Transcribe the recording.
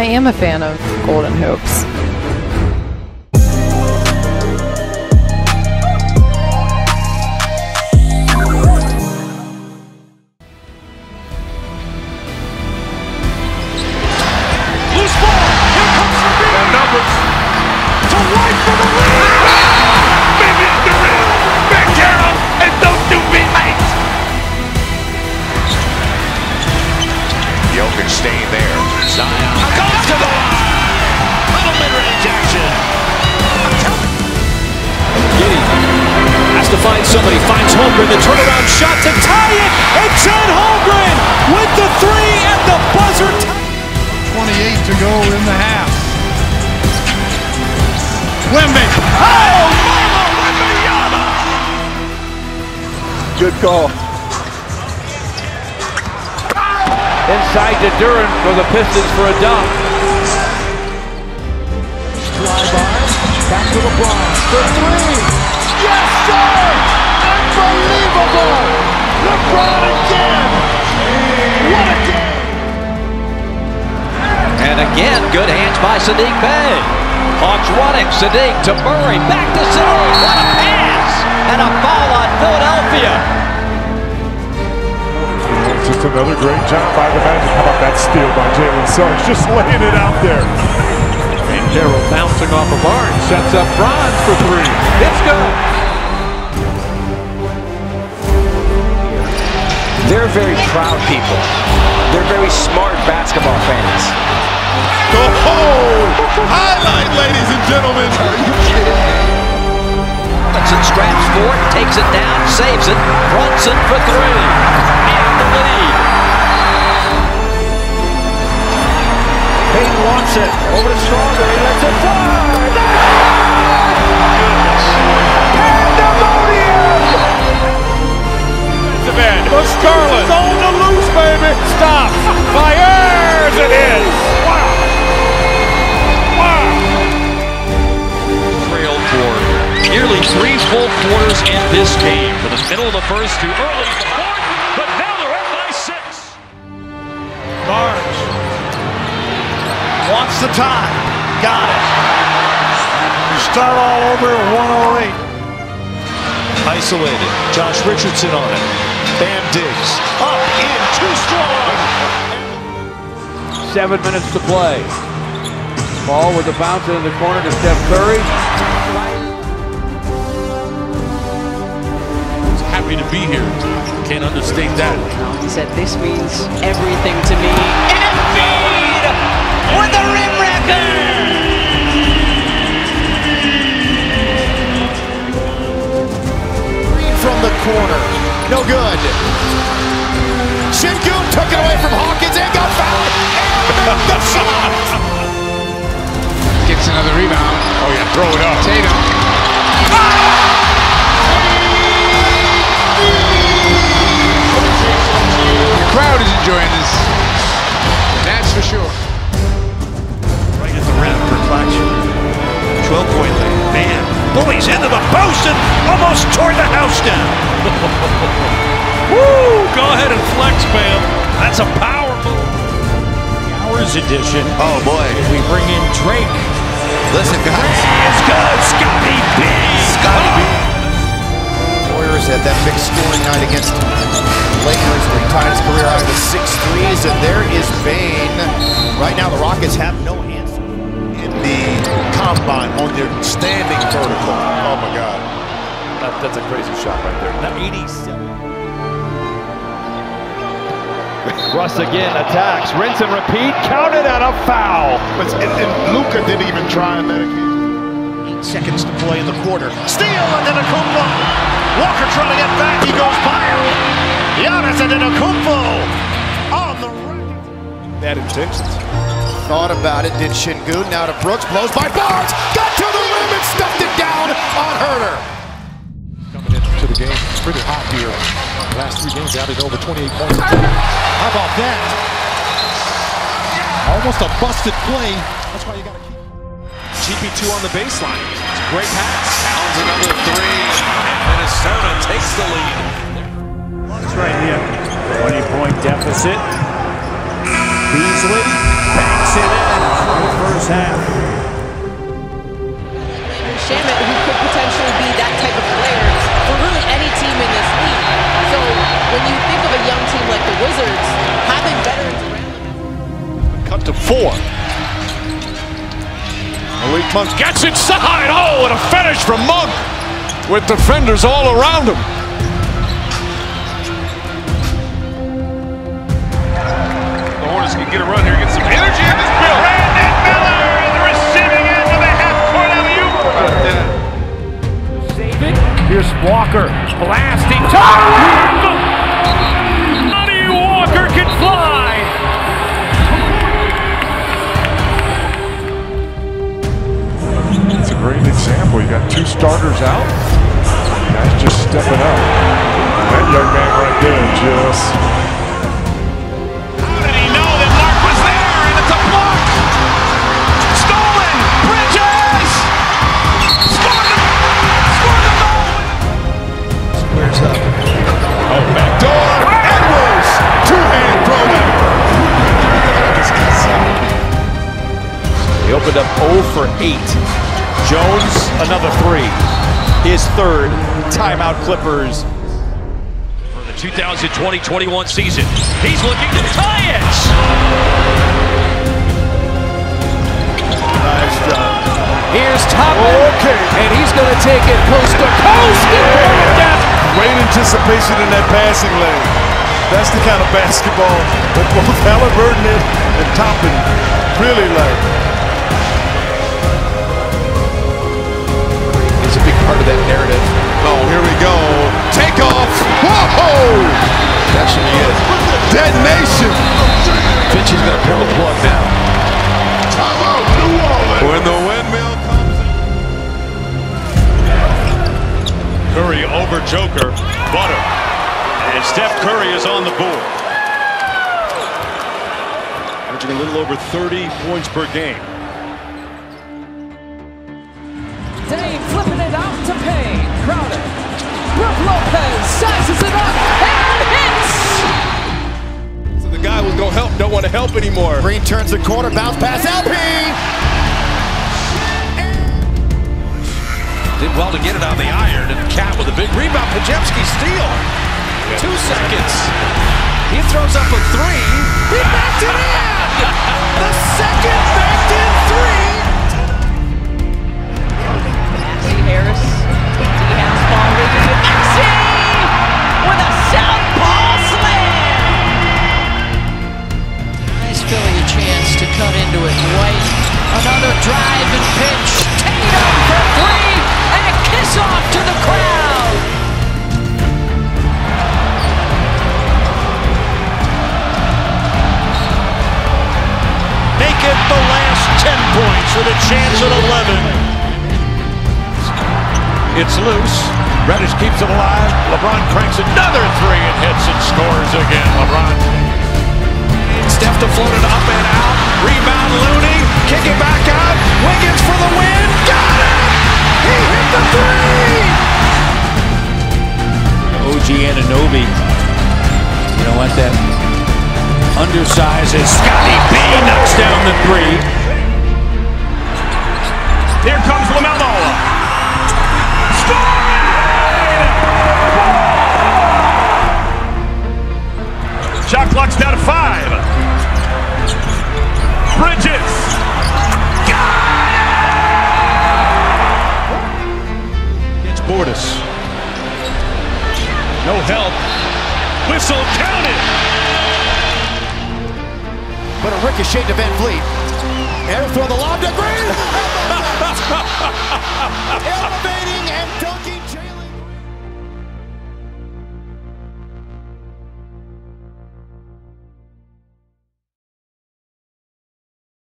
I am a fan of Golden Hoops. Somebody, finds Holmgren, the turnaround shot to tie it, and John Holmgren with the three and the buzzer. 28 to go in the half. Wemby. Oh, Mama Wembanyama. Good call. Inside to Duren for the Pistons for a dunk. Back to LeBron for three. Yes, sir! Unbelievable! LeBron again! What a game! And again, good hands by Sadiq Bey. Hawks running, Sadiq to Murray, back to Sadiq. What a pass! And a foul on Philadelphia. Just another great job by the Magic. How about that steal by Jalen Suggs? Just laying it out there. And Carroll bouncing off of Barnes. Sets up Bronze for three. It's good. They're very proud people. They're very smart basketball fans. Oh! Highlight, ladies and gentlemen! Are you kidding? Robinson scraps for it, takes it down, saves it. Brunson for three. And the lead. Payton wants it. Over to Strawberry. Lets it fly. This game. For the middle of the first to early in the fourth, but now they're up by six. Barnes wants the tie. Got it. You start all over at 108. Isolated. Josh Richardson on it. Bam Diggs. Up in too strong. Seven minutes to play. Ball with a bounce in the corner to Steph Curry. Happy to be here. Can't understate that. He said, This means everything to me. Embiid with the rim record! Green from the corner. No good. Sengun took it away from Hawkins and got fouled. And the shot. 12 point lead. Man. Bullies into the post and almost tore the house down. Woo! Go ahead and flex, Bam. That's a power move. Hours edition. Oh boy. We bring in Drake. Listen, guys. It's good. Scotty B. Scotty B. Warriors had that big scoring night against Lakers where he tied his career high with six threes, and there is Bane. Right now, the Rockets have no answer in the combine on their standing vertical. Oh my God. That, that's a crazy shot right there. Now 87. Russ again attacks. Rinse and repeat. Counted out a foul. But, and, and Luka didn't even try on that occasion. Eight seconds to play in the quarter. Steal Antetokounmpo. Walker trying to get back. He goes by him. Giannis Antetokounmpo on the right. Bad intentions. Thought about it. Did Sengun. Now to Brooks. Blows by Barnes. Got to the rim and stuffed it down on Herter. Coming into the game. It's pretty hot here. Last three games added over 28 points. How about that? Almost a busted play. That's why you got to keep. GP2 on the baseline. It's a great pass. Pounds another three. And Minnesota takes the lead. It's right here. 20 point deficit. Beasley takes it in the first half. Shamit, who could potentially be that type of player for really any team in this league. So when you think of a young team like the Wizards, having veterans around. Cut to four. Malik Monk gets inside. Oh, what a finish from Monk with defenders all around him. The Hornets can get a run here, get some energy in this build. Brandon Miller in the receiving end of the half-court alley-oop. Here's Walker blasting. Johnny Walker can fly. It's a great example. You got two starters out. Guys just stepping up. That young man right there just He opened up 0 for 8. Jones, another three. His third. Timeout Clippers. For the 2020-21 season, he's looking to tie it. Nice job. Here's Toppin. Okay. And he's going to take it coast to coast. Great anticipation in that passing lane. That's the kind of basketball that both Halliburton and, and Toppin really like. Detonation. Finch is going to pull the plug now. Timeout, New Orleans. When the windmill comes. Curry over Joker. Butter. And Steph Curry is on the board. Averaging a little over 30 points per game. Help, don't want to help anymore. Green turns the corner, bounce pass, Alpine. Did well to get it on the iron, and Cat with a big rebound. Podziemski steal. Two seconds. He throws up a three. He backed it in. A chance at 11. It's loose. Reddish keeps it alive. LeBron cranks another three and hits and scores again. LeBron. Steph to float it up and out. Rebound Looney. Kick it back out. Wiggins for the win. Got it! He hit the three! OG Anunoby. You know what? That undersizes Scotty B knocks down the three. Here comes LaMelo. Scored! Shot clock's down to five. Bridges. It's Portis. No help. Whistle counted. But a ricochet to VanVleet. Air throw the lob to Green. Elevating and dunking.